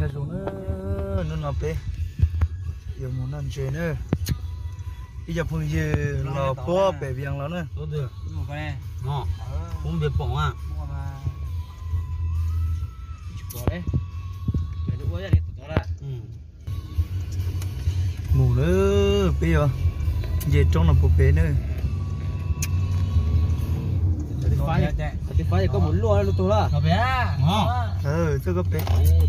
cái xuống nữa nó nộp đi. Giờ muốn ăn chơi nữa. Bây giờ phong giờ lò bò bể biang lắm nữa. Tốt được một con này không biết bỏ à? Chụp đấy. Để nó uống ra đi tụt ra. Ừ. Mù nữa bây giờ về trong là bộ bể nữa. Phải thì phải có muốn luôn luôn tôi là có bé. Ờ. Tôi có bể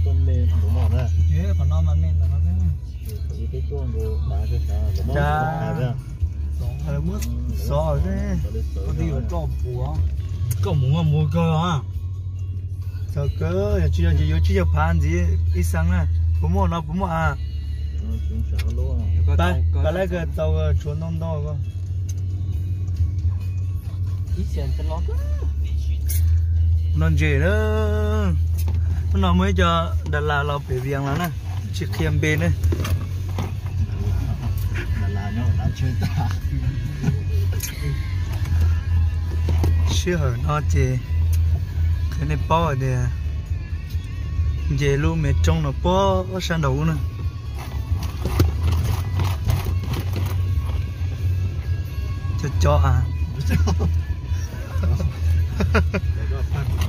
con mềm đúng không đấy chứ còn nó mà nên là nó cái cái con đồ đá cái sao đúng không Chà. à vậy ờ mất sợ thế. Có đi ở trong bùa có muốn mà mua cơ à sợ cơ. Giờ chưa giờ chưa phán gì ít sáng nè bố mò nó bố mò à. Chúng sợ luôn đây cái này cái tàu chuẩn đông đó cơ. Ít tiền cho nó non dễ đó nó mới cho đà lạt là phải viếng lắm nè. Chiếc khiêm bên đấy đà lạt nó đã chơi ta. Chưa hỏi nó chê. Cái này bao ở đây dễ luôn mẹ trông nó bao sang đầu nữa. cho cho à.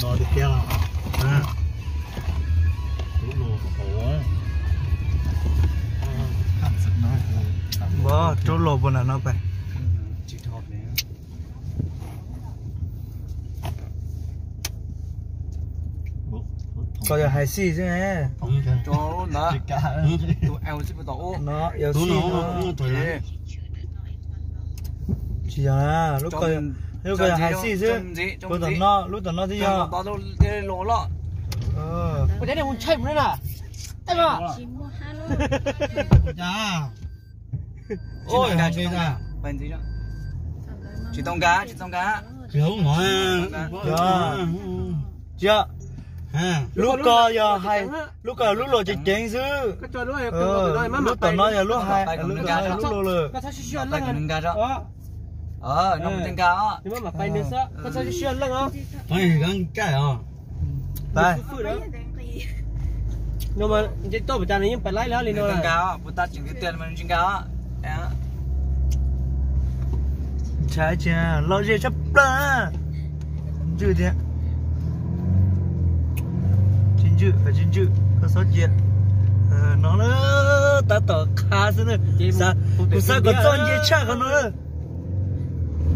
nó đi theo. À. Lúc lùa của cảm giác nó bó chỗ lô bên là nó phải chỉ thọt coi giờ hai xì chứ nghe cho nó tụi eo sẽ phải tổ nó tú xì nó chỉ à lúc coi lúc coi hai xì chứ? lúc tận nó lúc tận nó thì giờ bao đâu cái lỗ lọ. Ờ. Cái này muốn chạy muốn dạ ôi cái tông ra. bên gì đó chỉ tông cá chỉ tông cá. Kiểu nói Dạ. lúc coi giờ hai lúc coi lúc lô chỉ chén chứ. Cái đó ờ lúc tận nó giờ lúc hai lúc hai lúc lô rồi Ờ, ờ. nó một tên cá nhưng mà mà bay nữa sao? Có sao xuyên lưng không? phải gắn cái à đó. Nhưng mà cái tôi phải trả này nhưng phải lấy lá lên nó cá bữa ta chỉnh cái tiền mà chỉnh cá á. Đó. trái chưa? Lo gì sắp ra chưa thế chín chữ phải chín chữ. Có số chuyện ờ nó nữa. Ta tỏ khá thế nữa. Sao sao có con gì chắc nó nữa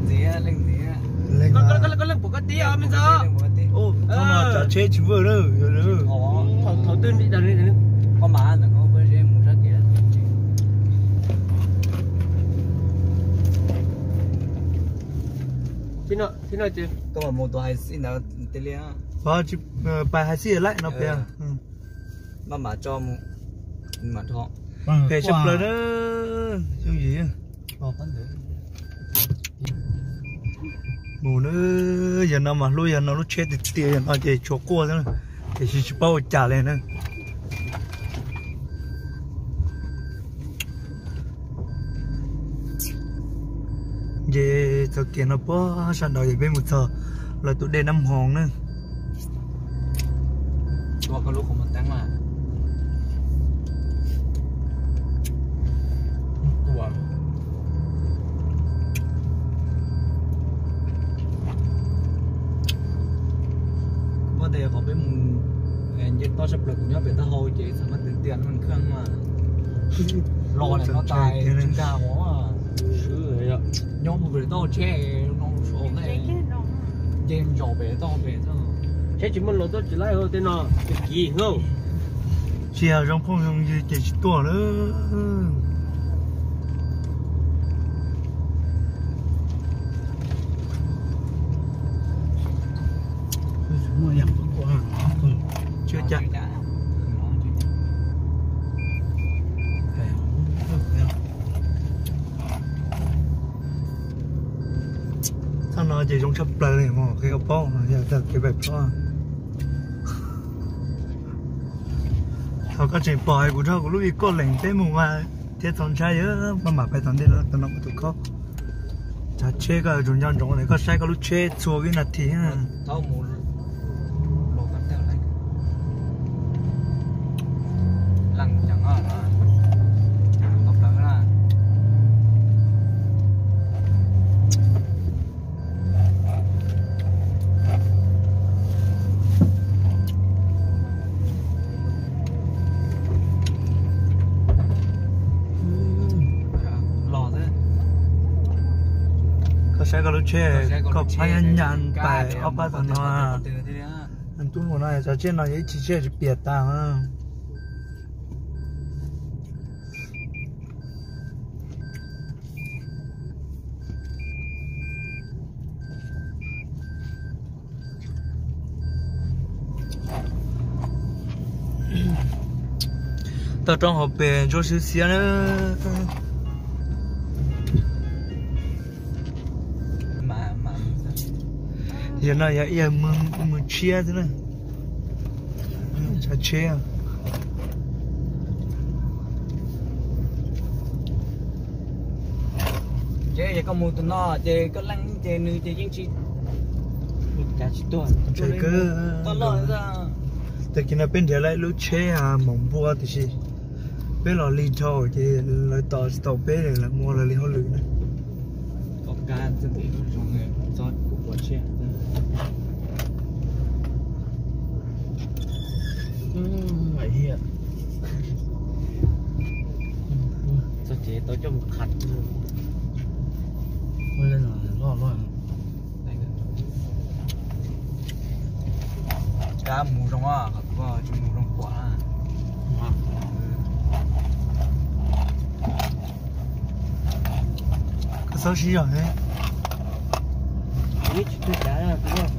gì á linh gì á. Lên Có có à? có có lần của cái tí à mình sao? ô không nào chả chế chú vừa nữa rồi nữa Ồ, Thầu thầu tư đi đằng này. có má là có bên trên một cái kia Thế nào? Thế nào chứ? có mà một tổ hay xin nào tên liền Ờ, chứ ờ, bài hai xí lại nó bè ừ. mà mà cho mà thọ. Kể chụp lời đó chứ gì được mù nữa giờ nó mà lúc giờ nó lúc chết thì tiền nó chỉ chỗ cua thôi thì chỉ chỉ bao trả lên thôi. Về thực kiện nó bó sản đầu về bên một giờ là tụi đen năm hòn nữa cho cái lúc không mà tăng mà quả có thể có bên một em chỉ to sắp lực của nhau về ta hồi chỉ sao mà tiền tiền mình khăn mà lo này nó tài chúng ta quá à Ừ, vậy ạ. nhau một người to che nó số này game trò bé to bé sao Thế chỉ muốn lột tôi chỉ lấy thôi tên nó. Cái gì không? chiều trong không dùng gì chỉ chỉ tuổi nữa chưa chắc chắc. Nó chỉ trong sắp lời này mà cái cái bao giờ cái bẹp đó thằng có chuyện bòi của thằng của lúc có lệnh thế mà mà thế thằng trai á, mà mà phải thằng đi là thằng nó có. Cái chúng nhân trong này có xe có lúc chua cái nát thì ha. Thâu một lột xe cái lúc chơi có phải nhàn bài bài ở ba thằng nó à anh tu một này cho trên nó ấy chỉ chơi chỉ biệt tàng à tao trong hộp bè cho sự xia nữa giờ này giờ giờ mừng mừng chia thế này. Chả chia chế giờ có mua tụi nó chế có lăng chế nữ chế những chi cả chỉ tôi chơi cứ có lợi ra. Từ khi nó bên thế lại lúc chia à mong bùa thì gì bên là li thầu thì lại tao tao bên này là mua là li họ lử này. Có ca chân thì dùng người do của chế vậy hi à sao chế tôi cho một khát mới lên rồi lo lo cá mù rong à có chung mù rong quả cái sao xí rồi đấy. Biết tôi trả ra đúng không?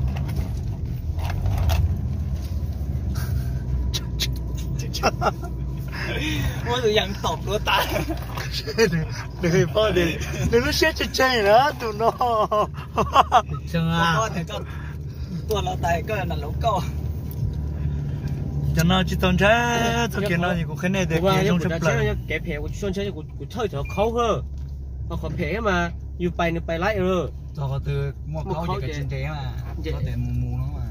Mỗi người dặn tộc của ta. Đừng đừng bao đừng nó xét trên chân nữa tụi nó. Chân có à. Thể có của nó tay có là lỗ câu. Cho nó chỉ tốn thế tôi kia nó thì cũng khá này để kia trong chấp lại kẻ phèo của xuân chế của của thời thở khó hơn mà còn phèo mà nhiều bay nữa bay lại rồi. Cho có từ Mua câu chỉ cái thế mà Chế. có thể mù mù nó mà.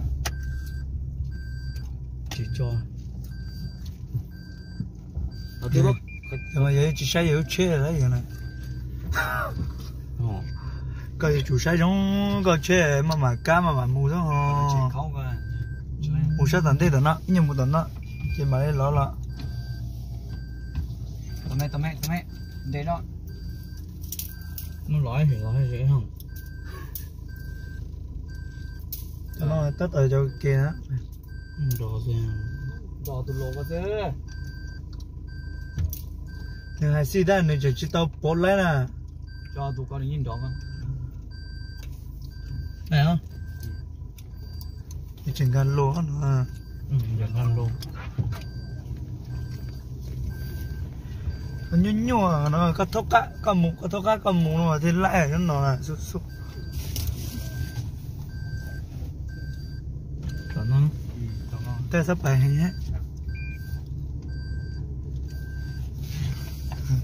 Chỉ cho. Ở cái bốc nhưng mà vậy chỉ sai yếu chế đấy vậy này ờ. Cái chủ sai giống cái chế mà mà cá mà mà mù đó khâu cơ mù sai tận đây tận nó nhưng mà tận nó chỉ mà đấy lỡ lỡ tụi mẹ tụi mẹ tụi mẹ. Để đó nó lõi thì lõi dễ không? Cho nó tất ở cho kia đó. Đồ gì bỏ tụi lỗ vào thế nhưng hai xí đây này chỉ chỉ tao bớt lại nè cho tụi con nhìn đó không? Này không chỉ chừng gan lúa nữa. Ừ giờ ăn nó à, nó có thóc cá có mù có thóc cá có mù nó thì lại cho nó là xúc xúc còn nó tay sắp bài hay nhé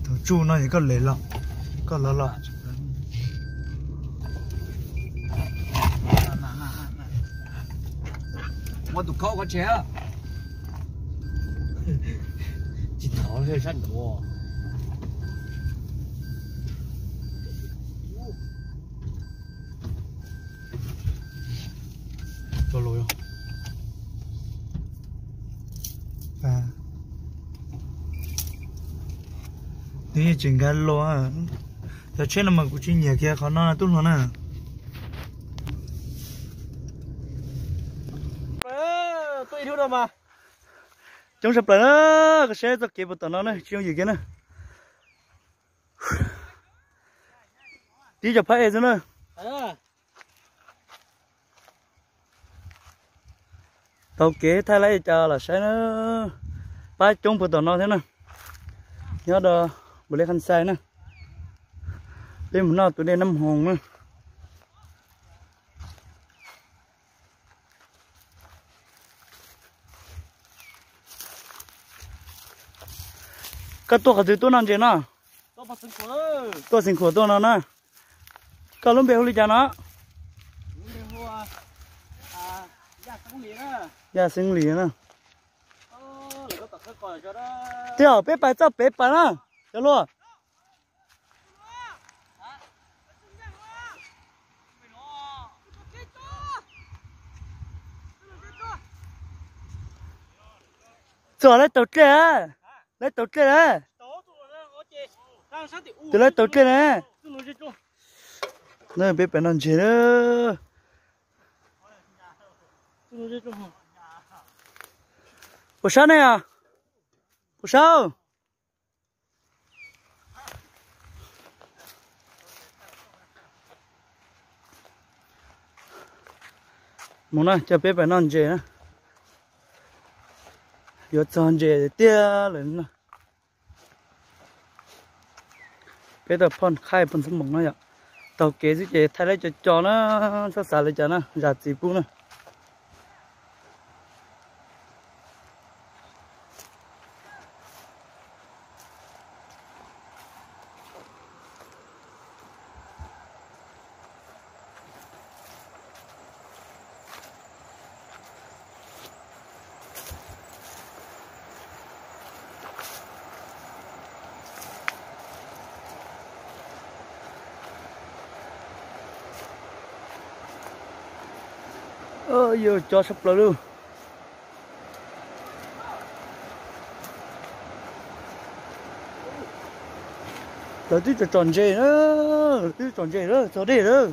thằng chu nó thì có lệ lọ có lọ lọ mua tụi khâu có chế chỉ thở hơi sẵn đồ cho lôi không? À đi chừng gan lúa à giờ chết là mà cũng chỉ nhẹ kia khó nó là tốt hơn nè tôi thiếu đâu mà? Trong sập lại đó cái xe rất kịp tầng nó này chưa gì kia nè đi chụp phải rồi nè tàu kế thay lấy cho là sẽ nó ba chung một tầng nó thế nè. Nhớ đó bữa lấy khăn sai nè. Đêm một nào tụi đêm năm hồng nè. Cái tổ cái gì tổ năng gì nè tôi sinh khổ tổ sinh khổ tổ nào nè. Cái lông bèo đi cho nó. Những cái hoa à. Dạ cũng à ya sinh lý nè. Cho đó. Tiểu bé bài cho bé bài nè. Cho luôn. Rồi lấy tàu tre lấy tàu tre đấy tổ từ lấy tàu tre này nơi bếp bên ăn chế nữa Ủa sao này à? Ủa sao? muốn nói cho bé bé non chè nữa giờ chọn chè để tia lên nè bé tập phun, khai phun súng mông nó vậy tàu kế gì thay lại cho cho nó sao xả lại cho nó giả chỉ bu nữa ơ giờ cho sắp là luôn. Rồi tí cho tròn dê đó tí tròn dê đó cho đi đó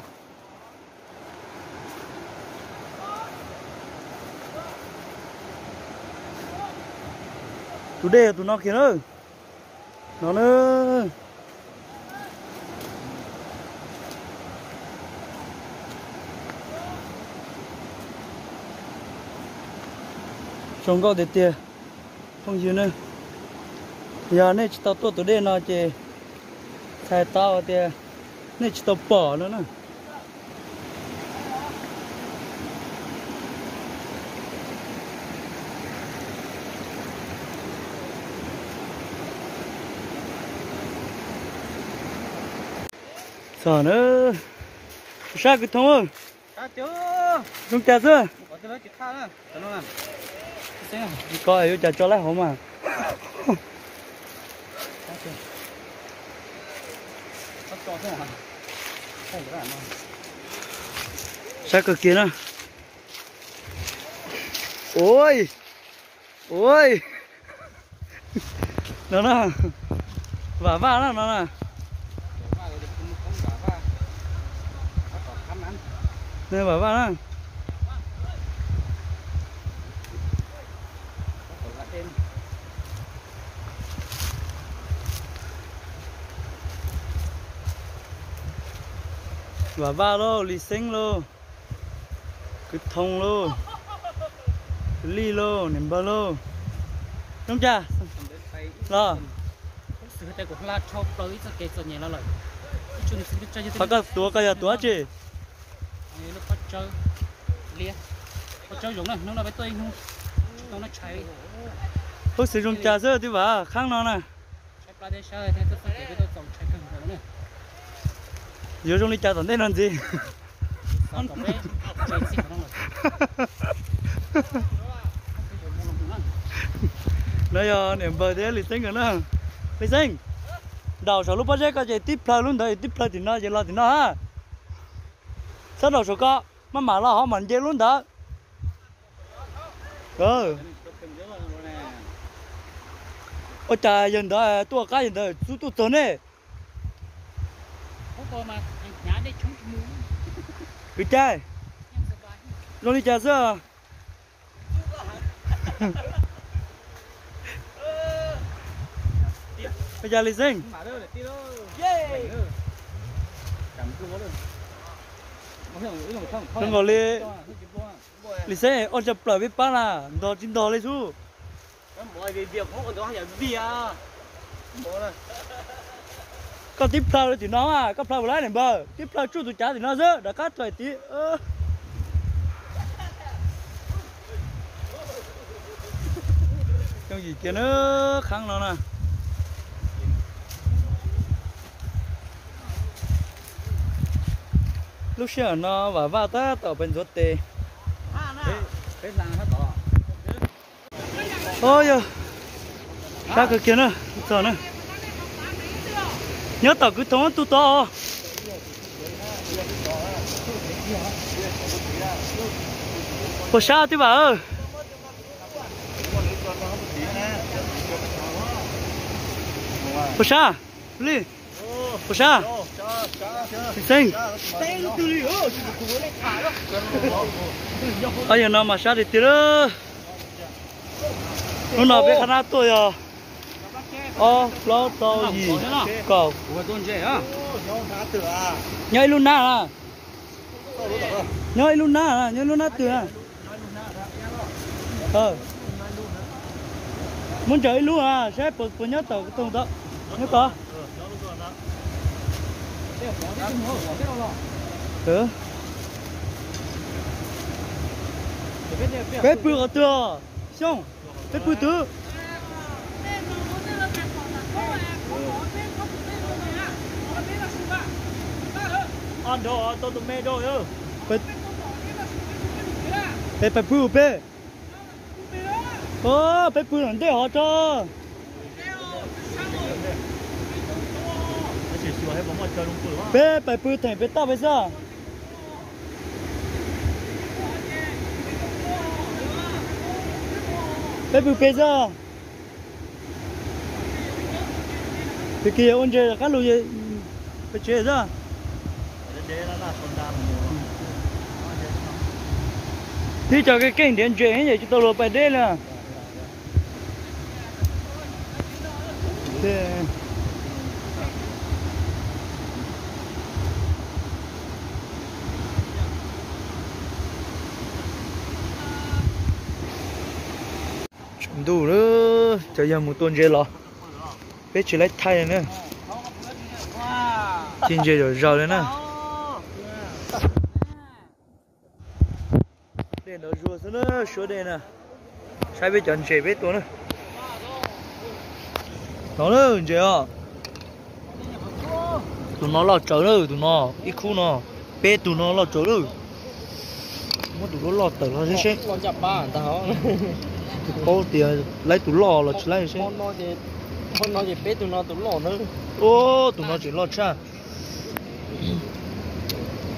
tụi đê tụi nó kia đó nó nữa. Trồng cao để tiền không gì nữa. Giờ này chỉ tao tốt từ đây nó chỉ xài tao tiền này chỉ tao bỏ nữa nè. Sợ nữa. Sao cái thông ơi chúng ta chưa có à? cái. Cho coi cho mà cho? À? Không sao cực kia nè ôi! Ôi! Nó nè vả vả nó nó. Nè Ba vả vả nó cả ba. Bắt vào khăn ăn. nè vả va nó Bắt vào lại thêm và va lô lì xinh lô cứ thông lô lì ly lô niệm ba lô đúng chưa Xong Phải tay. lo Sự tay của la chop tới sẽ kẹt rồi nhẹ nó lại. Chú được sự chơi phát cái tua cái tua chứ nó bắt chơi. Lia. Bắt chơi giống này, nó là cái tôi không. nó nó chạy. không sử dụng trà sữa thì vả kháng nó nè Chạy ra đây chơi, thế tôi phải cái tôi tổng chạy cần rồi này giờ trong đi trà tận đây làm gì nó rồi. nãy giờ niệm bờ thế lì xinh rồi nè lì xinh đầu số lúc bắt cái gì tiếp play luôn thôi tiếp play thì nó gì lo thì nó ha. Sao đầu số có mà mà lo họ mình chơi luôn đó. Ừ. Ôi trời dân đó tua cái dân đó chú tu nè Không có mà đâu. chơi Nó đi chơi được. À? Bây giờ lấy không. đừng có lì lì xinh ôi chập lời biết ba là đó chín đó lấy chú mọi vì việc, không còn đó là bia Bố này có tiếp theo thì nó à có theo lại này bờ. Tiếp theo chú tụi cha thì nó dơ đã cắt rồi tí. Ơ. Trong gì kia nữa? Khăn nó nè? Lúc xưa nó và va ta tàu bên rốt tê. Cái làng nó tỏ. ôi giờ sao cái kia nữa giờ nữa nhớ tờ cứ thống tu to. Ủa sao thế bà ơi? Ủa sao? Li Ủa sao? Xinh bây giờ nó mà sao thì tiro nó nào biết khả tôi rồi ô lo to gì? cầu nhảy luôn na à nhảy luôn na à? Nhảy luôn na từ à? Ờ. Muốn chơi luôn à? Sẽ bật bật nhớ tàu cái tông đó. Nhớ có. Ừ bé bự ở tựa xong. Bé bự tứ ăn đồ tôi tụi mê đồ ơ bé bé bé bự bé ô bé bự làm thế họ cho. Nó chỉ sửa hết bóng bé thành bé tao bây giờ. Bé bự bây giờ. Cái kia ôn chơi là các lùi phải chơi ra thì cho cái kênh điện chơi như vậy chúng tôi lùi bài đây là Chúng đủ nữa, cho giờ một tuần chơi lo. Biết chỉ lấy thay nữa. Chín chơi rồi rau đấy nè. Đây nó rùa xuống nữa, xuống đây nè. Sai biết chọn chơi biết tuần nữa. Nó nữa, chơi à? Tụi nó lo trở nữa, tụi nó, ít khu nó. Bé tụi nó lo trở nữa. Mà tụi nó lo trở nó thế chứ. Lo chập ba ta hả? Có tiền lấy tụi lo là chỉ lấy chứ. Con nó con thì bé tụi nó tụi lò nữa. Ô, tụi nó chỉ lo cha.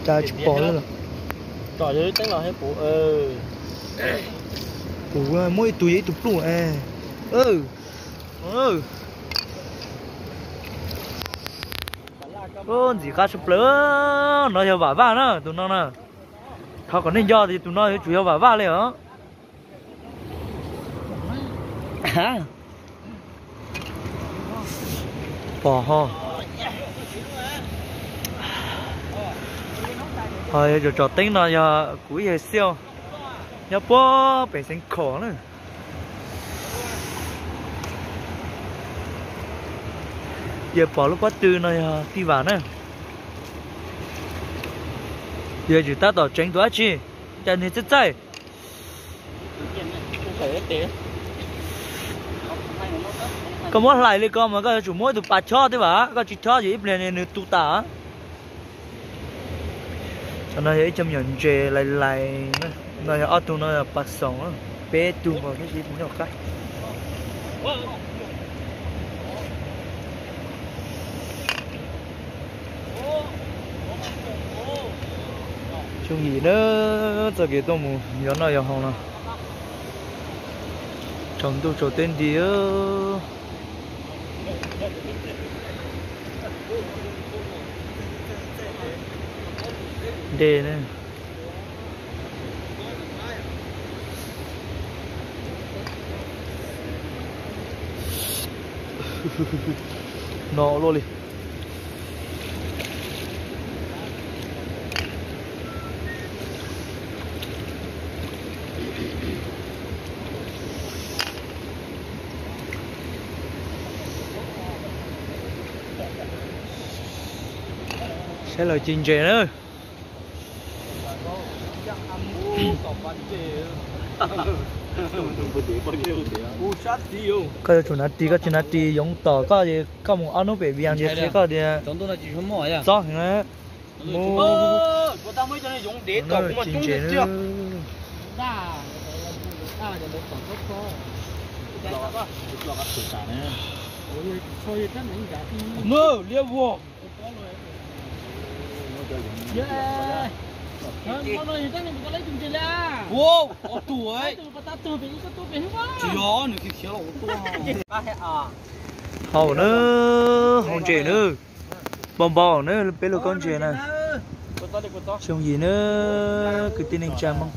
Cha chụp bỏ nữa. Trời ơi, tính là hết bộ ờ. Ủa, mỗi tụi ấy tụi plù à. Ừ. Ừ. Ô, gì khác sụp lỡ. Nó theo vả vả nữa, tụi nó nè. Thôi còn nên do thì tụi nó chủ yếu vả vả lên hả? Bò Bỏ ho. Thôi, giờ trò tính là giờ cuối giờ siêu. Nhà bố bị sinh khổ nữa. Giờ bỏ lúc quá tư này đi ờ, vào nữa. Giờ chúng ta tỏ tránh quá chi. Cho nên chết chạy. Có muốn lại đi con mà có chủ mỗi tụ bà cho thế bà. Có chỉ cho gì ít lên nên tụ tả. Cho nên ấy trong nhận chê lại lại. Nó là auto nó là bạc sống á. Bé tụ mà cái gì cũng nhỏ khác. chung gì nữa, giờ cái tôm mù nhớ nó giờ hồng nào chồng tôi cho tên đi ơi đề nữa, nó luôn đi. Sẽ là chinh chuyện nữa. Cái chỗ nát đi cái chỗ nát đi dùng tờ có gì có một anh nó về biển gì thế có gì Chúng tôi là chỉ không mỏi à. sao hả mua của ta mới cho nên dùng để tờ tổng mà chuyện chung được chưa? nữa Ta. Ta là một tờ tốt to. Mơ, lia vô. Yeah. Wow. Chỉ có nữa cái khiếu là có tuổi. Ba hết à. hầu nữa hồng trẻ nữa bò bò nữa bé lô con chuyện này chồng gì nữa cứ tin anh chàng mong.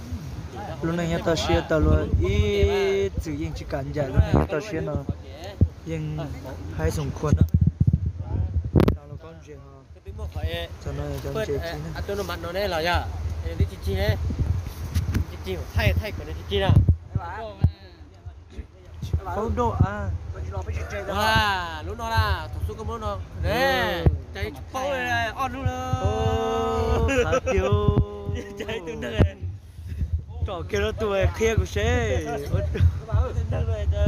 Lúc này nhà ta xe ta luôn ít tự nhiên chỉ cần giải lúc này ta xe nó nhưng hai sòng khuôn đó Tao là con chuyện hả Cái tiếng một phải cho nó cho nó Phết, chơi à, chi à, tôi nó mặt nó này là nhá. Đây đi chi chi này. Chi chi thay thay của nó chi chi nào. không đâu à Wow, lúc đó là thủ số công lúc đó. Nè, chạy bao này này, on luôn ô rồi. hạt tiêu Chạy từ đây. trò kia nó tuổi kia của xe Bảo từ đây rồi chờ.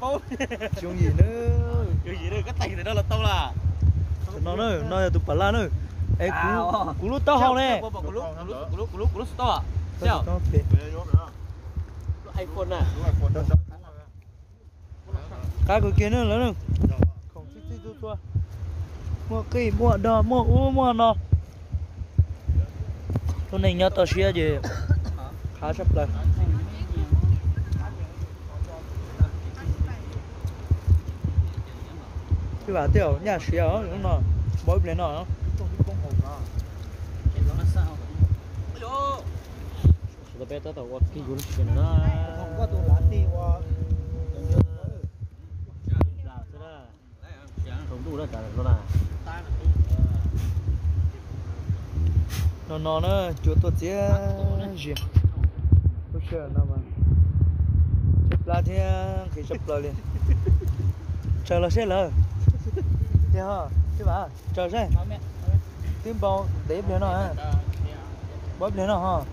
Bao. chung gì nữa Cái gì đây cái tay này đó là tao là. Cho nó nữa nó là tụi bà la nữa ê cú cú lút tao hông nè? Cú lúc cú lúc cú lúc cú lúc to à? Sao? Tao iPhone à? cái của kia nữa lớn nữa không thích thích tôi tôi mua cây mua đò mua u mua nó hôm nay nhớ tao xia gì khá sắp lại cái bà tiêu nhà đó đúng không bói lên nó Sudah beta tau what ki gun shin na. qua tụ lá đi qua Lah, sudah. Không đủ đó cả rồi là. nó nó nó chỗ tôi chia gì không sợ nó mà chụp lại thì khi chụp lại liền chờ là sẽ lờ thì hả chứ bà chờ sẽ tim bao để lên nó ha bóp lên nó ha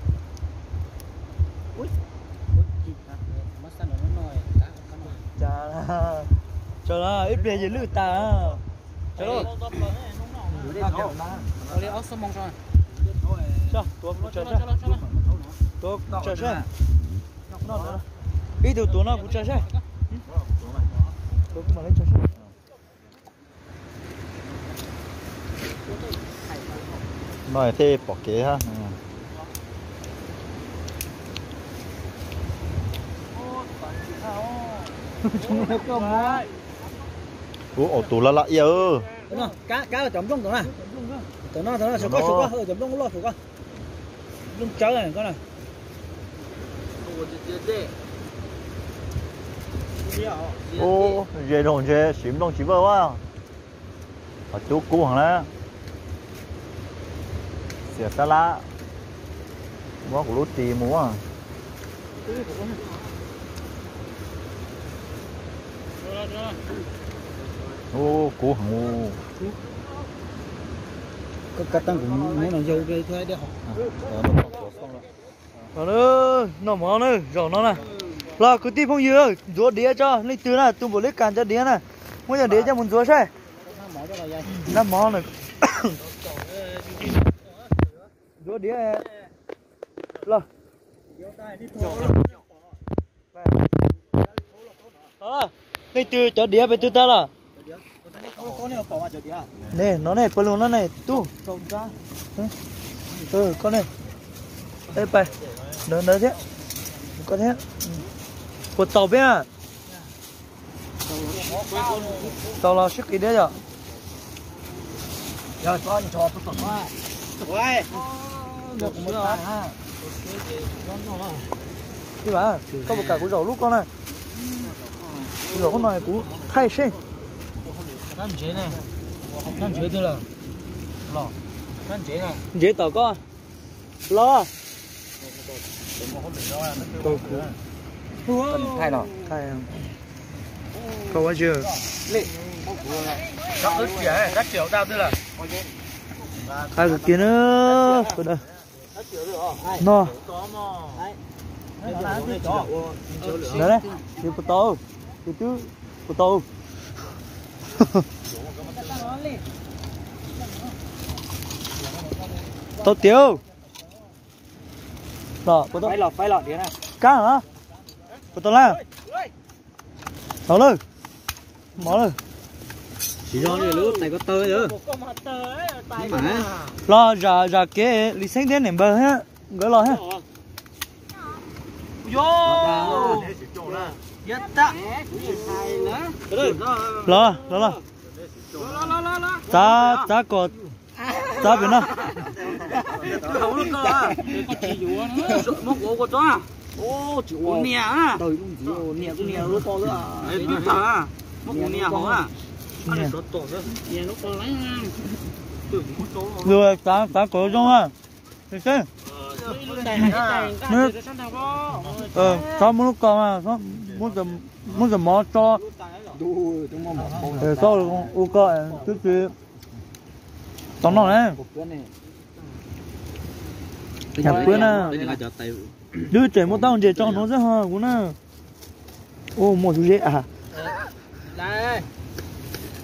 chà là chờ là ít về gì lư ta chờ rồi chờ tôi chờ sẽ tôi chờ nữa ít từ tôi nó cũng chờ sẽ tôi cũng mà lên chờ sẽ nói thế bỏ kế ha. Ừ. Ủa, ổ tủ là lạ yêu nó cá cá ở chấm trong tụi nó tụi nó tụi nó sụp quá sụp quá. Ở chấm trong lo sụp quá. Lưng chớ này con này. Ô, dễ đồng dễ, xím đồng chỉ vợ quá Ở chỗ cũ hẳn là Xỉa xa lá. Mua của lút tì mua à Ô, cũ hẳn ô cái cái tăng cũng muốn là dâu cái thuê để học Ờ, nó còn có xong rồi. Nó nữa nó mỏ nữa rồi nó nè. Là cứ tìm không dừa rúa đĩa cho. Lấy từ này tung bộ lấy càn cho đĩa này muốn giờ đĩa cho muốn rúa xe. Nó mỏ này rúa đĩa là đó lấy từ cho đĩa về từ ta là? Con à nè nó này phần nó này tu. Ra ừ con này. Đây bài nữa nữa thế. Con thế. Của tàu bé à? Tàu là sức cái đấy rồi giờ con cho tôi tụi nó quay được một ha đi bà có một cả củ dầu lúc con này. Dầu con này củ khai sinh năm chế này. Năm chế thôi là lò. Năm chế này. Dễ tàu con lo thay lò. Khai có quá chưa các ức chế các triệu tao tức là khai cái kia nữa đây nó đấy đấy. Thì của tàu. Thì chứ của tàu. Tàu tiêu đó của tàu. Phải lò phải lò đi này cá hả? Của tàu là? Tàu lên mở lên do cái lúa này có tơi nữa mà lo ra ra cái lý sinh đến nệm bờ ha gỡ lo ha Yo. Yatta. lo lo lo. Giá giá có giá bên nào không được cơ chỉ nó. Mốc của con chó à. Ô chịu nè á. Đời cũng chịu nè cũng nè lúc to nữa nó à mốc của nè. Không nè. Rồi giá giá có trong à được chưa ờ sao muốn lúc còn à sao muốn giờ muốn giờ mò cho. Ờ. Sao được không ok tức chứ tao nói đấy một cái này nhập quên à đứa trẻ một tao trẻ cho nó rất hờ cũng à ô một chú dễ à. Đây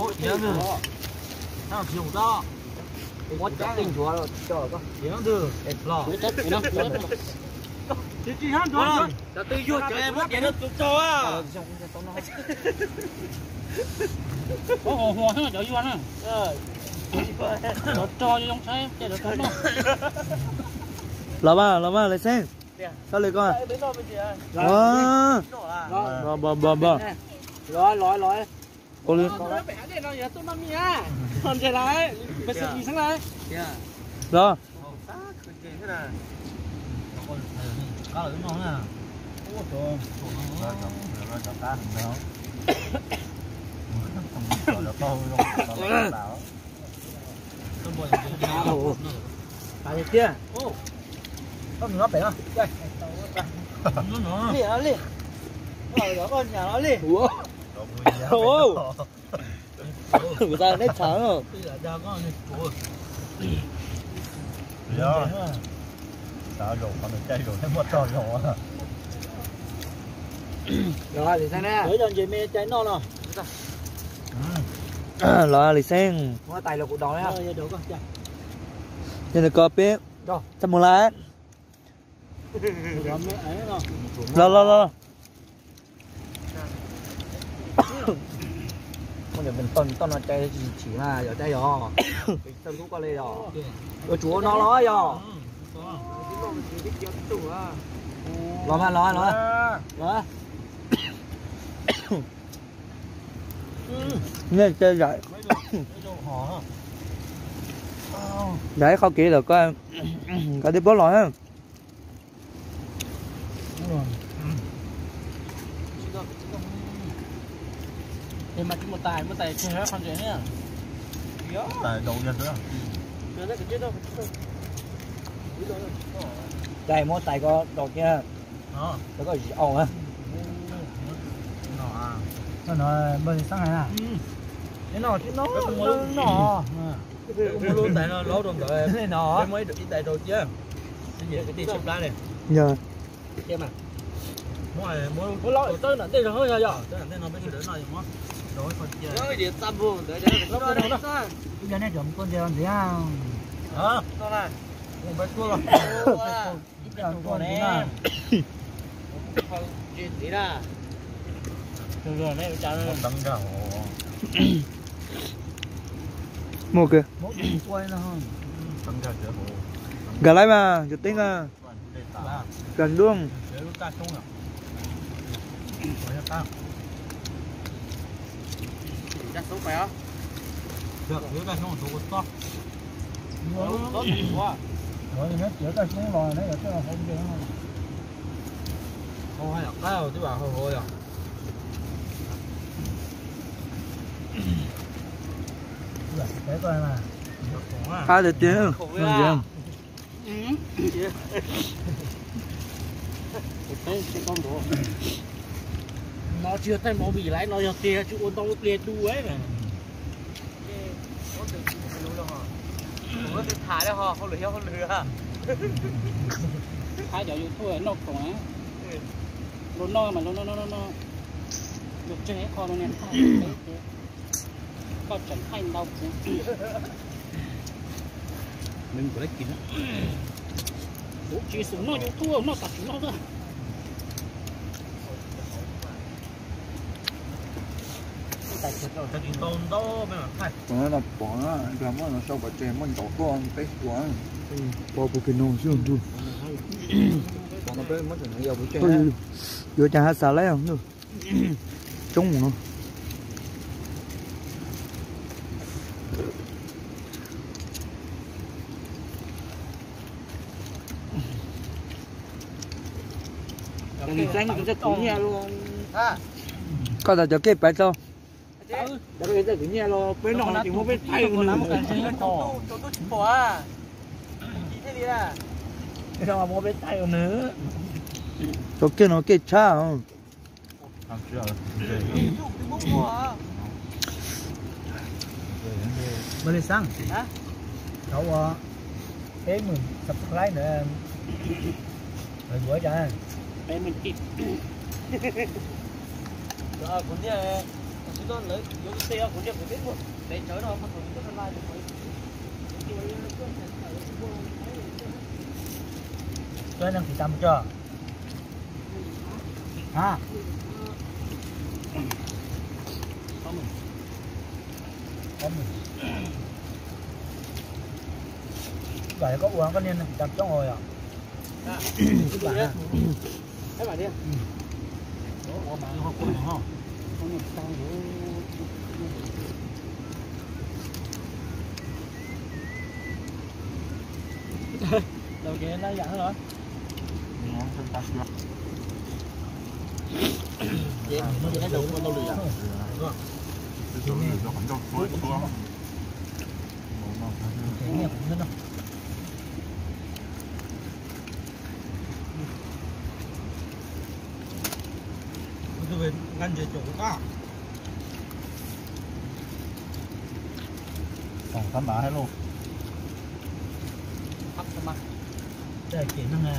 đâu bây giờ wow nổ à bờ bờ bờ bờ lói lói lói có lên nó bẻ đi nó giờ tôi năm nha còn chạy lại bây giờ gì sáng nay đó Có lưỡi ngon nè. Ủa trời. Nó chọc nó chọc cá thằng đó. Không được câu bảo. tại vì kia nó nó bể không đây Nó nó liền rồi đó con nhà nó liền ủa Ồ. người ta nét chán rồi bây giờ cho con đi ủa Dạ. Sao rồi con được chơi rồi nó mất tròn rồi. rồi thì sang nè để cho chị mẹ cháy non rồi. Rồi lấy xem nó tài là cụ đói ha rồi được con chạy nên là có biết Rồi. Chắc một lá rồi mẹ lo lo lo con để mình tuần tuần nó chơi chỉ mà giờ chơi rồi. Tâm cũng qua đây rồi. Rồi chúa nó nói rồi. Lo mà lo lo lo nên chơi giải đấy không kỹ được có có đi bó lòi ha thì mà một tài một tài chơi hết con chuyện nhá. Tại đầu nhân nữa. rồi đấy cái chết đâu đây mỗi tay có đồ kia. Đó. nó có gì ồn á Nó à. nó nói bên sáng này à? Cái chứ nó nó nọ mua luôn tại nó lố rồi rồi. Cái nó mới được tại rồi chứ cái gì cái tiền chụp ra này. Nhờ em à Mỗi mỗi có lỗi tới là đây rồi hơi nhỏ Tức là thế nó mới chịu đỡ này đúng không? Rồi còn chơi. cái gì tam vô để để nó nó nó giờ này chồng con chơi gì à Đó. nó này Không phải chua rồi. con em chuyện gì ra rồi rồi này chào Một tấm gạo. mua kìa quay nó Tấm gạo chữa hồ. gà lấy mà dự tính à gần luôn Để à. Rồi cho ta. Chắc số phải không Được, ta xuống một số to. tốt quá rồi nó chữa cái xuống lòi đấy chứ là không được không hay là cao chứ bảo hồi hồi à Thế coi mà. À. Khá được tiếng. Khổ Không à. gì Cái cái con đó. Nó chưa thấy nó bị lại nó giờ tiền chú ôn tao tiền tu ấy mà. Thả đó họ, không lừa không lừa. Hai giờ thua nó còn á. Nó no mà nó nó nó nó nó. Được chơi hết con nó nè. Có chẳng thành đâu. mình có lấy kín Ủa, chỉ xuống nó nhiều thua nó tập nó ra. Tại. Bỏ làm nó sau bà trẻ mình đổ con cái quá. Bỏ bộ cái nồi xuống tu. còn nó mất rồi nó yêu với chơi chả hát xả lấy không được. Trúng nó. Đừng xanh cũng rất nha luôn. Có tao cho kết bài đâu đó bây giờ cứng nha luôn. Bên nó chỉ muốn bên tay của nó một cái gì đó. Tôi tôi chỉ bỏ à. Chỉ thế đi à. Sao mà mua bên tay của nữa. Cho cái nó cái cha không. Không chưa. Mà lên sang. Hả? Cậu ờ thế mình subscribe nữa. Rồi bữa cha. Cái mình kịp. Rồi cũng như không. Cho anh thì tầm cho. À. Có mình. Có mình. Vậy có uống có nên tập trong rồi à? Cái bạn à? Thế bạn đi. Ủa mà không có không? Đầu kia nó dặn rồi. Nó không tắt chưa. nó chỉ đầu con đâu được Cái chỗ này nó không rất đâu. Tôi về ngăn về chỗ cả. Còn tắm bả hết luôn. Hấp cho mặt. Đây chỉ nó nghe.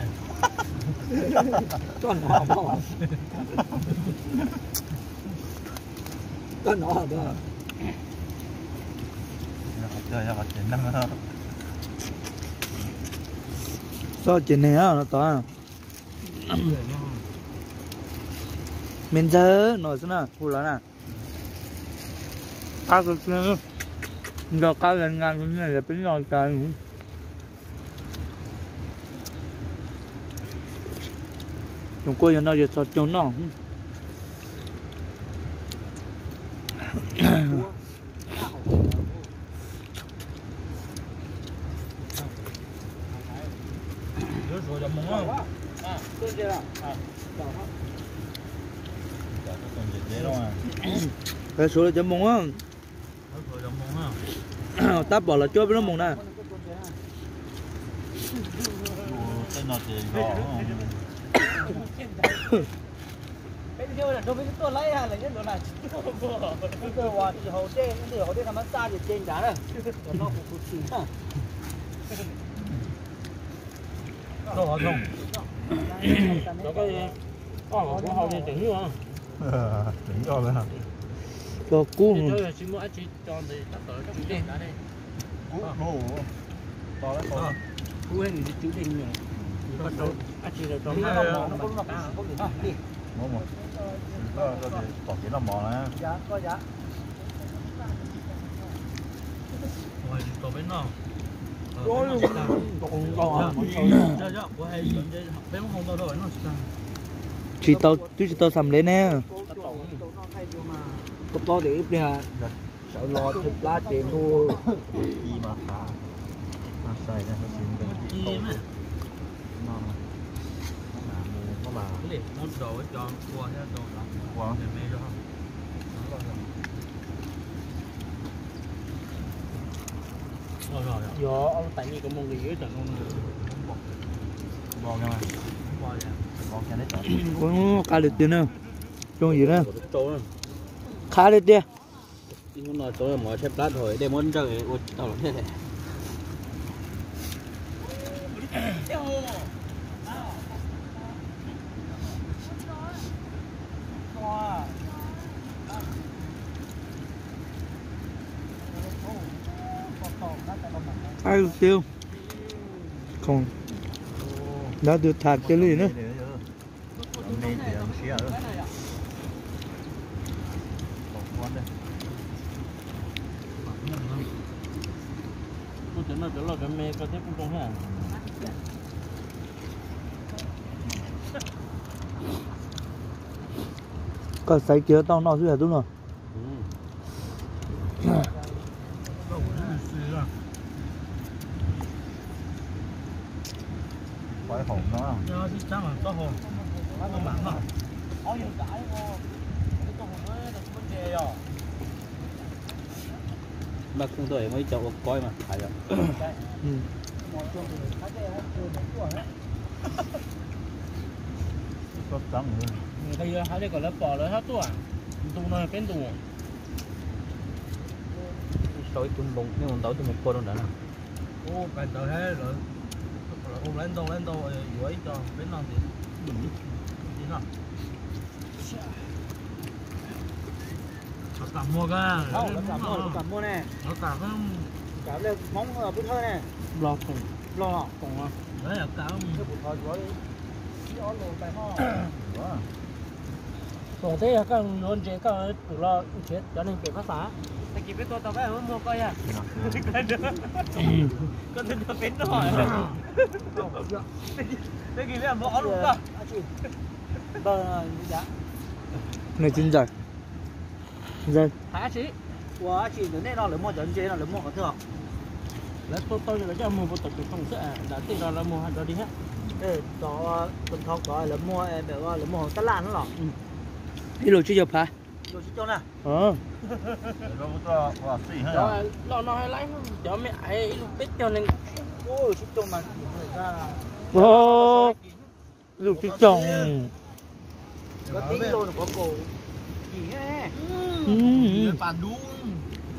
Cho nó không. Cho nó. Chơi ra mặt trên năm hơn. Sao chỉ này á nó to. Mình giờ nổi xem nào, hú lớn à. Các cái kia. Các lần ngang cái này là bên ngoài cái. Chúng tôi nó giờ sao chúng nó. Rửa rồi chấm mông không? Tôi chưa nào. Chả có cần gì thế đâu à. Cái số là chấm mông á. Táp bỏ là chốt với nó mông nè. Tên nó gõ không? Cái điều là đối với tôi lấy hay là nhất đó là tôi hòa thì hậu trên cái điều hậu trên là massage thì trên đã rồi. Còn nó cũng cũng chỉ. Gõ không? Đó cái có có hậu này tỉnh rồi hả? Cho to. Cú hình thì chú đình này. Bắt đầu chỉ là cho Nó nó nó. Đi. Có thể bỏ cái làm mò này. Dạ, có dạ. Rồi to bên nào? Rồi luôn. Còn còn. Dạ dạ, của hay bên không to đâu nó? Chỉ tao, chú chỉ tao sầm lên nè. Có to để ít đi hả? Sợ lo thịt lá chèn thôi. Y mà khá. Nó xài ra nó xin cái. Y mà. Nó nó bà. Cái này nó đồ cho qua hết đồ đó. Wow. Để mê cho không? rồi rồi rồi ông tại vì cái mông gì ở trận ông bò nha mà bò vậy bò cho đấy trời cá được tiền nữa chung gì nữa khá được tiền nó nói trâu là mọi xếp lát rồi để muốn chơi ôi tao là thế này ai được tiêu? Còn đã được thạt cái gì nữa con đây. Tôi tưởng là tưởng là cái mê có thể cũng trong hàng có sai kia tao nó suy đúng rồi. Quái hồn nó. Không cho chứ chắc là có hồn. Có bản mà. có nhiều cái vô cái con mới là vấn đề rồi mà không tuổi mấy cháu coi mà phải rồi ừ. có trắng nữa bây giờ hai đứa còn lớp bỏ rồi hết tuổi tụ này bên tụ soi chung bông nếu còn tao chung một con đó nè ô cái tờ hết rồi hôm lên đâu lên đâu rồi cho bên nào thì đi nào nó tạm mua cái Không, nó cảm mua, nó cảm mua nè. nó tạm cái Cảm lên móng ở bút thơ nè. lo cùng Lo. cùng à đấy là cảm Cái bút thơ của đi. Chỉ ó lồ bài ho. đó rồi thế là các chế các lo chết cho nên bị phát xá Thầy kịp biết tôi tao phải hướng mua coi à. con tin nó biến nó hỏi Thầy kịp biết là bỏ luôn cơ. Dạ. này chính giải rồi Hả chị? Ủa chị đến đây nó lấy mua chân chế nó lấy mua có thừa. là tôi tôi là cho mua một tập không sẽ đã tin ra là mua hạt đó đi hết. Ê, có tuần thọ có lấy mua em bảo lấy mua tất lan nó lọ. đi lối chưa chụp hả? Đồ chị cho nè. ờ. Đó nó hay lấy cho mẹ ấy lúc biết cho nên Ôi, chị cho mà. Ô. Lục chưa chồng có tí luôn là có cổ. Gì nghe. ừ. phản đúng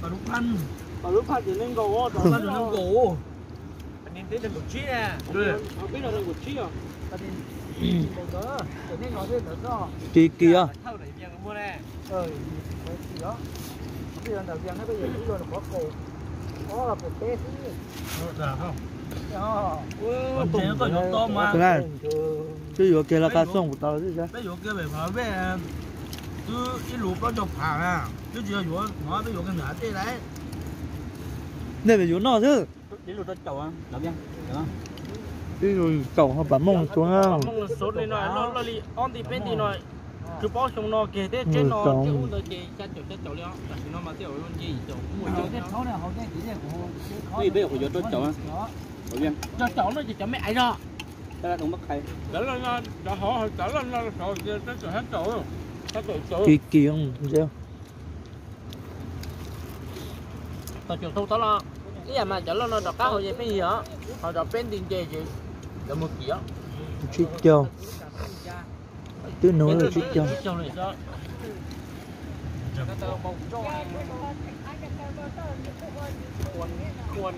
phản đúng ăn Mà lúc phát thì lên gỗ đó phản đúng cổ nên tới đừng có chi nè. biết là lên một chiếc à Cho nên một đó, cho nên nó thêm nữa đó. kỳ kia Thâu đẩy tiền mua nè. Ờ, cái gì đó. Bây giờ đầu tiên nó bây giờ chỉ rồi là có cổ. Có là một té thứ. dạ không Đó. còn chế có nhóc to mà cái này chứ vừa kia là cá sông của tao chứ sao bây giờ cái về mà về cứ ít lụt nó chụp hàng à. Chứ chưa vừa nó bây giờ cái ngã tê đấy. Nên phải nó chứ. Đến lượt chậu á, làm ยัง? Được không? đi rồi cậu họ bắn mông xuống không mong là sốt lên nói nó là li on thì bên thì nói cứ bỏ trong nó kể thế trên nó Ừ, cái u nó kể cha chỗ cha chỗ liền tại vì nó mà tiểu luôn gì Hầu chỗ cái khó này, hầu cái chỉ là của Ui, bây giờ phải vô chậu. Đó. Có viên cho cháu nó chỉ cho mẹ ấy đó. Ta đã đúng mắc hay. Đó là nó đó họ đó là nó rồi kia nó hết chỗ kỳ kỳ không? Sao. Tao chỗ thâu tao là cái nhà mà chỗ là nó đọc cá hồi gì cái gì đó họ đọc bên tiền gì gì là một gì đó chích cho. Tôi nói là chích cho. cho này sao quân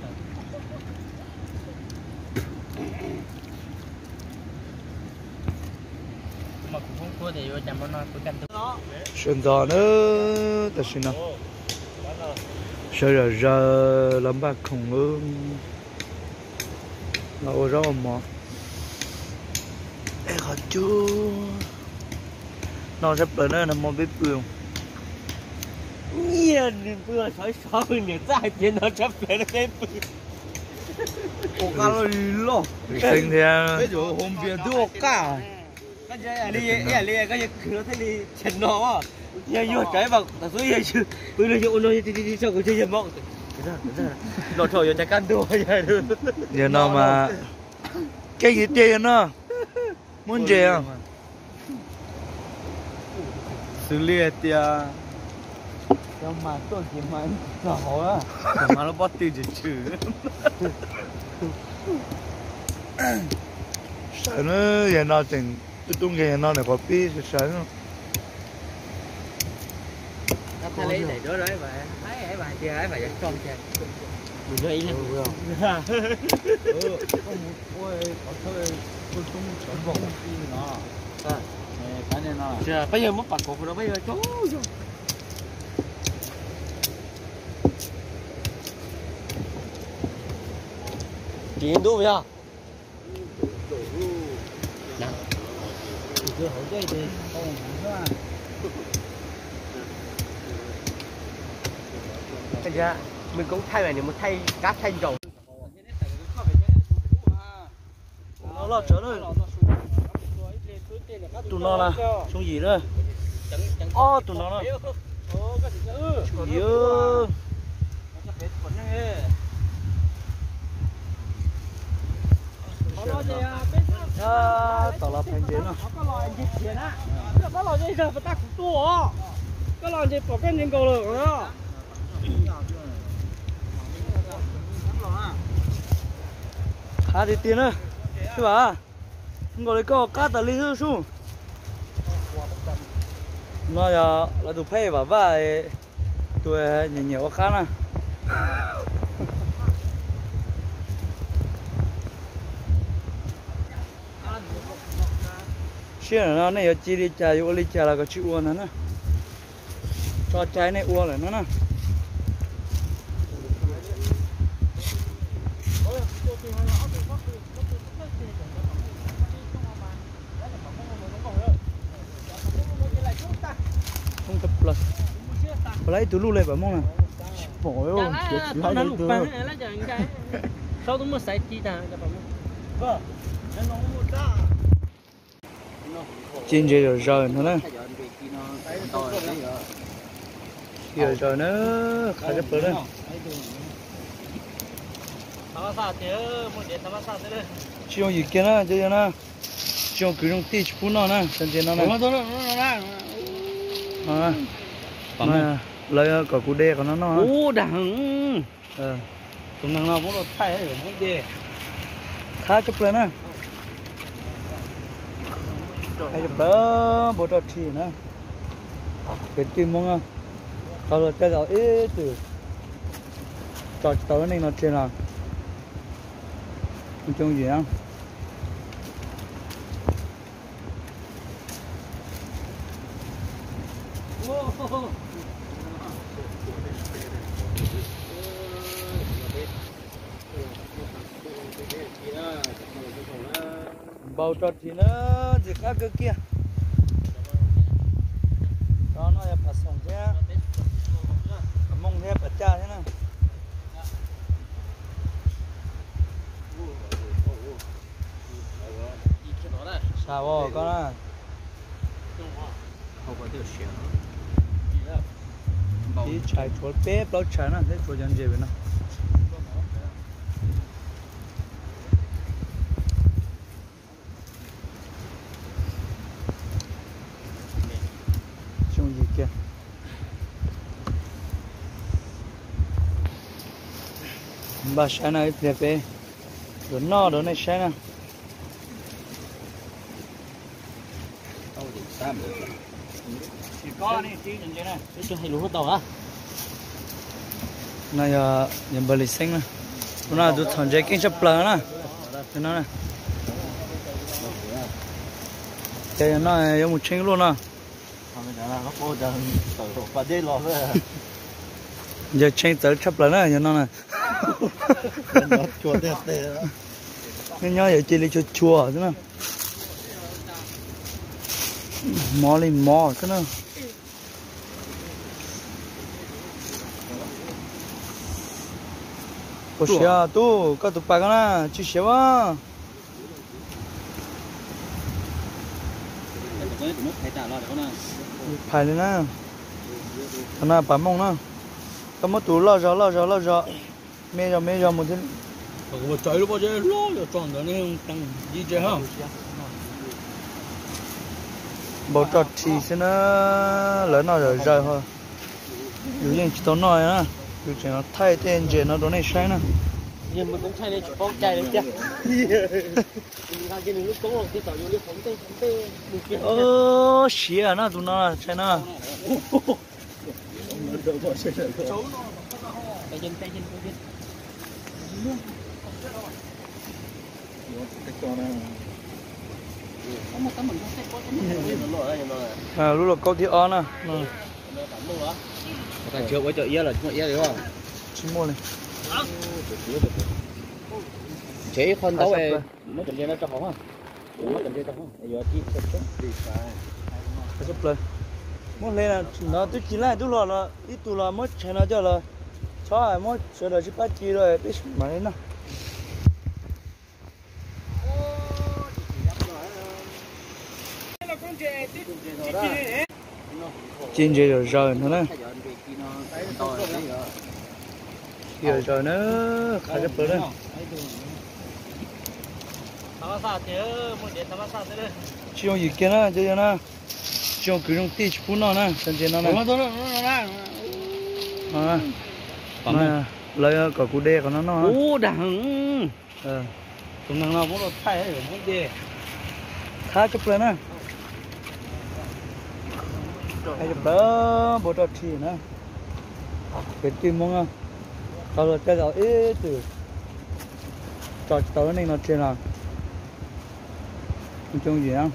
mà cũng không có thì chăm nó nói canh tôi Sân gió nữa ta xin nào. Sợ là giờ làm bạc không ư là ô rau mà. Em khó chú nó sắp tới nữa là một bếp bường nhiên vừa sói sói nhiệt ra trên nó chấp lên nó cái Ủa, cá lo đi lo. sinh theo Bây giờ hôm kia tôi cá. Cái gì đi à đi cái gì? Cứ thế đi chân nó nhà vô trái vào ta suy nhà chứ. Bây giờ nó đi đi đi sao có chơi mộng. Nó thổi vô trái can đua vậy. Giờ nào mà cái gì tiền nó? Muốn gì à? Xử lý tia. cho mà tôi chỉ mà nó hổ á. Mà nó bắt tiêu chỉ chữ sợ nó giờ nó chừng tôi tung cái nó này có pi sợ nó nó thay lấy để đó đấy vậy ấy ấy vậy thì ấy vậy cho chơi mình cho ý lên ôi có thôi tôi tung chuẩn vòng. đi nó cái này nó. Giờ bây giờ mất bạc cột rồi bây giờ chú tiền đủ vậy cứ hỗ thì không mình cũng thay này nếu mà thay cá thay dầu. Nó lo trở rồi. Tụi nó là xuống gì nữa ô ờ, tụi nó là gì ơ? À? Tao là thành chế nó có lò gì giờ phải ta cũng tua có lò gì bỏ cái những cầu lửa đó khá thì tiền nữa thế bà đấy có cá tờ lý hư su nó giờ là tụi phê bà vai tụi nhiều nhiều cá nè xưa nó này chỉ đi chạy vô đi chạy là có chịu uốn nữa cho trái này uốn lại nữa nè. Không tập plus lấy tụi lu lên bà mong nè. Bỏ vô nó lấy này là cái sau đó mới sai chi ta cho bà vâng nó một ra chín giờ rồi nữa nè giờ rồi nữa chứ một điểm thằng sao thế chiều gì kia nè chơi nè chiều cứ trong tí phút nó nè chân tiền nó nè à nè lấy cả cú đê của nó nó ô đằng ờ. Tụi nó nó cũng thay rồi muốn đi khai chấp nữa nè khai chấp đó bộ trò thì nè cái tim mong à tao là cái rồi ít từ. Trò tao này nó trên là trong gì không bầu trọt thì nó gì khác cơ kia. Đó, nó là phải sống thế. Cả mông thế phải cha thế nào. Sao bò con à không có tiêu xỉu đi chạy chuột bếp lâu chạy nó, thế chuột dân gì vậy nào chung gì kia bà sáng nay đẹp bé đồ no đồ này sáng nào chỉ có này chỉ như thế này cái cho hay lúa tàu á này giờ nhìn bờ lịch sinh này hôm nay tôi thằng dây kinh chấp lờ nè. Cho nó này cái này có một chén luôn nè không bây giờ giờ giờ chén tới chấp lờ nè cho nó này nó chua đẹp đẹp nó nhớ giờ chỉ lấy chua chua chứ nè mò lên mò cái nè có xe à, tu, có tụ bạc nè chú xe wa phải lên nè thằng nào bám mông nè có một tụ lo rõ lo rõ lo rõ mê rõ mê rõ một thế một trời lúc bao giờ lo rồi tròn đó nên tăng gì chứ không bộ trọt thì sẽ nó lớn nó rồi rơi thôi 有人去到那呀，有这样太点姐那种那山呢。 nhưng mà cũng sai đây chỉ có chạy đấy chứ mình đang trên lúc có cái tàu vô phóng tê phóng tê mình kia 哦，是啊，那都那在那。 tay chân tay chân tay chân à lúc là câu thì on à? Vâng. Thằng chưa với chợ yết là chưa yết đấy không? Chưa. mua này. Chế con tàu về. nó chuẩn bị nó cho à? không à? Nó chuẩn bị cho không giờ chỉ cần chút đi phải. Giúp lên muốn lên là nó tôi chỉ là tôi lo là ít tôi lo mất chén nó cho là 超还 mất sợ là chỉ bắt chi rồi biết mà lên nào. Trên dưới rồi rồi nữa nè, rồi rồi nữa, khai chứ thế đấy chỉ dùng gì kia nữa cho cho nó chỉ dùng cứ dùng tí phun nó nè chân chân nó nè mà lấy cả cú đê của nó nó ô đằng ờ. Tụi nó nó cũng được thay rồi không đi khá chụp lên nè hay chụp đó bộ trò chỉ nè. Cái tim mong à tao là cái đó ít từ trò tao này nó trên nào không chung gì không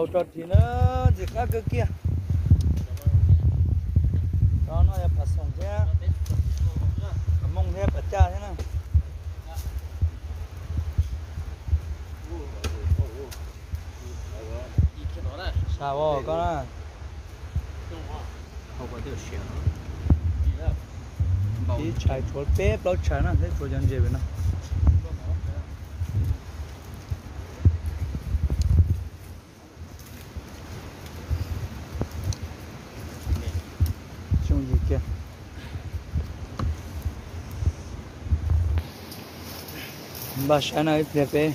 bầu trọt thì nó chỉ các cái kia. Đó, nó là bắt sống thế. Mong thế bắt cha thế nào. Sao bò con à Không có tiêu xỉa. tí chạy chuột bếp lâu chạy nó thế chuột dân gì vậy nó chung gì kia bà sáng nay về về.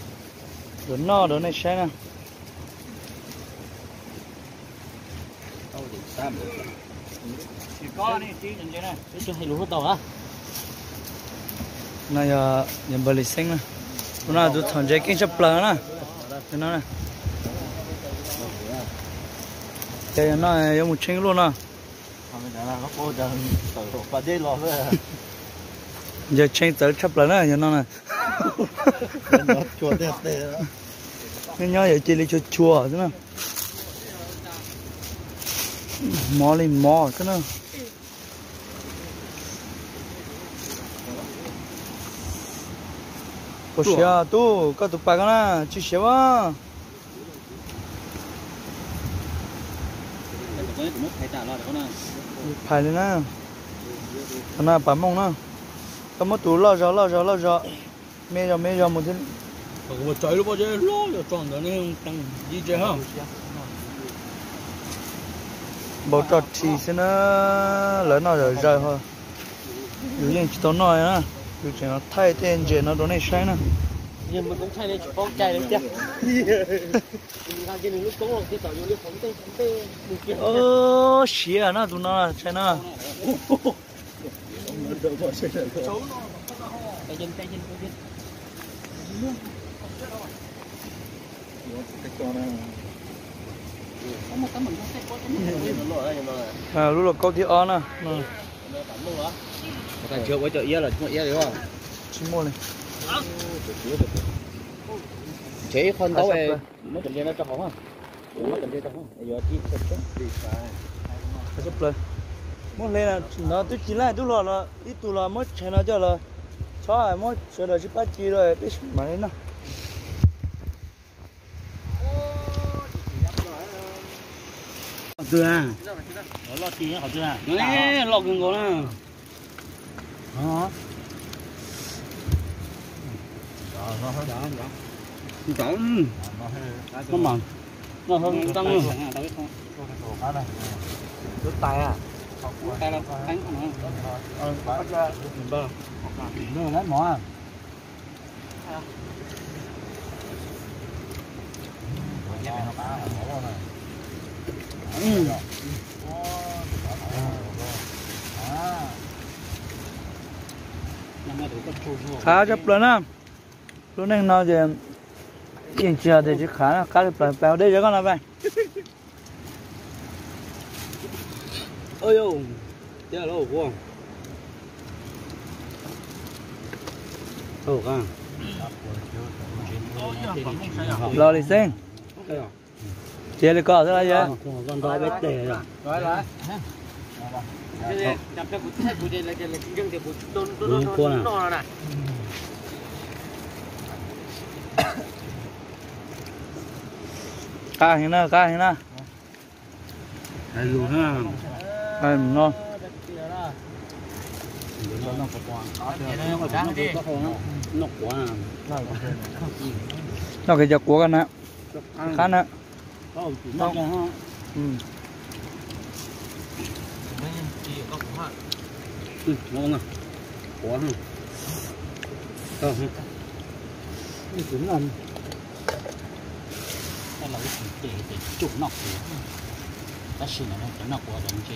Rồi no rồi này thế này để cho hay lúa tàu á này giờ nhận bờ lịch sinh nè hôm nay tôi thằng chơi kinh chấp lờ nè. Thế nó nè. Đây nó là một chinh luôn nè. Giờ chinh tới chấp lờ nè giờ nó nè chua tê tê đó. cái nhỏ giờ chỉ lấy cho chua thế nào? Mò lên mò thế nào? Có xe tu có tụ bạc na chú xe cũng phải lên na thằng nào bám mông na có mất tụ lo rõ lo rõ lo rõ 매점 매점 뭐든 그거 저리로 보지 로요 좀 너는 땅 이제 하 bảo trọt chỉ sẽ nó lớn nào rồi dài thôi. Dù gì chỉ tốn nói á. Dù chỉ thay tên chỉ nó đó này sai nè nhưng mà cũng thay nên chỉ bóc chạy được chứ ơ xía nó tụi nó chạy nó. Hãy subscribe cho kênh Ghiền Mì Gõ Để không bỏ lỡ những video hấp dẫn luôn à lúc là câu thì on à? Còn chưa với chợ yết là chúng yết đấy không? Chỉ mua này. Chế con tao về nó cần dây nó cho không? À nó cần dây cho không? Giờ chỉ cần chút đi. Phải phải sắp lên muốn lên là nó tôi chỉ là tôi lo là ít tôi lo mất chén nó cho là cho mỗi sửa đời chỉ bắt chi rồi biết mà đến nào chưa à lo chi hảo chưa à đấy lo gần có nè đó đó đó đó nó mặn nó hơn tăng luôn tay à tay là cánh của nó Đưa lên mỏ à? Ừ. khá chấp lớn lắm lúc này nó giờ yên chưa để chứ khá là khá được bèo béo đây cho con là vậy ôi ô giờ lâu không 好看 lo đi xem. Chia đi cỏ là gì con đói bết tề rồi rồi rồi tôn tôn này cá hình nào cá hình nào? Hay luôn ha ai ngon nó quá nó cái giặc của con nè khá nè nó ừ. Ngon à quá ha ờ ha cái cũng là cái là cái để chụp nọc của cái xin là nó nọc của đồng chí.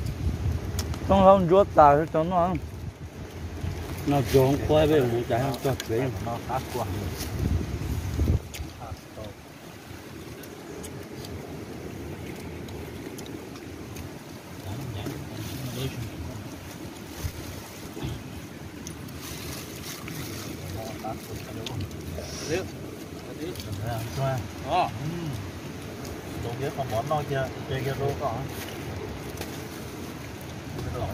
chạy vào ấy nó cái nó nó cái nó của khá đâu hả mới rồi cho khá nó nó tiền nó cái chuyện nhà kéo luôn nó chứ à phát triển có sẽ không khá chấp lớn không không chúa tài cho nó nó trốn quay về một trái không cho về nó khá quá đó đồ kia còn món nó kia kia kia đồ có cái đồ nó thải nó nó bán nó nó được cục cỏ nào con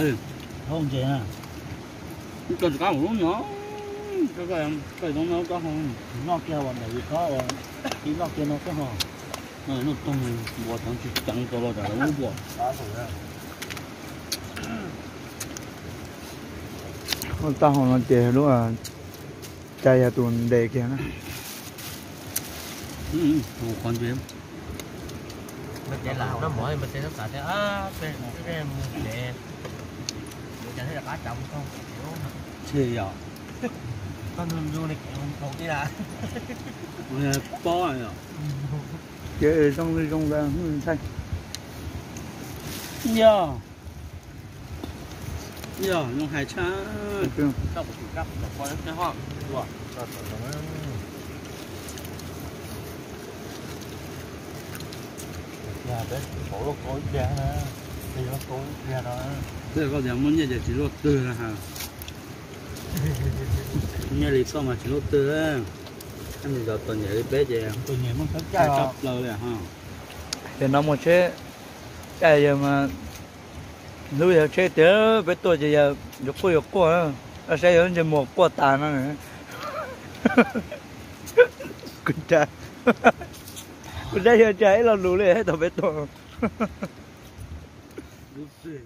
ừ. Không vậy à? Cần cá một lúc nhỏ. Cái cái cái nó nó có không? Nó kia vào này có thì nó kia nó có hò nó nó tung bộ thằng chỉ chẳng cho nó bộ đá rồi á con tao không nó chè lúc à? Chạy à tuần đề kia nó. Ừ ừ con gì mình chạy làm nó mỗi mình sẽ tất cả thế. Á cái cái em để cá trọng không? Chê à con du lịch không? Đi là bó à chè trong cái trong ra hương xanh dạ. Dạ nó hải cha có qua cái hoa. Rồi rồi rồi nhà đấy số nó cối nè thì nó cối đen đó 这个两门也就只落对了哈。nhà lý sao mà chỉ lốt tư á em mình giờ tuần nhảy bé gì tôi nhớ muốn tất chạy cả chấp lời à ha thì nó một chế cái giờ mà lúc giờ chế tới bé tôi giờ giờ dục cô dục cô á ở sẽ giờ giờ một cô tà nó nữa cứ cha cứ cha giờ chạy là lù lên hết tao bé tôi đúng rồi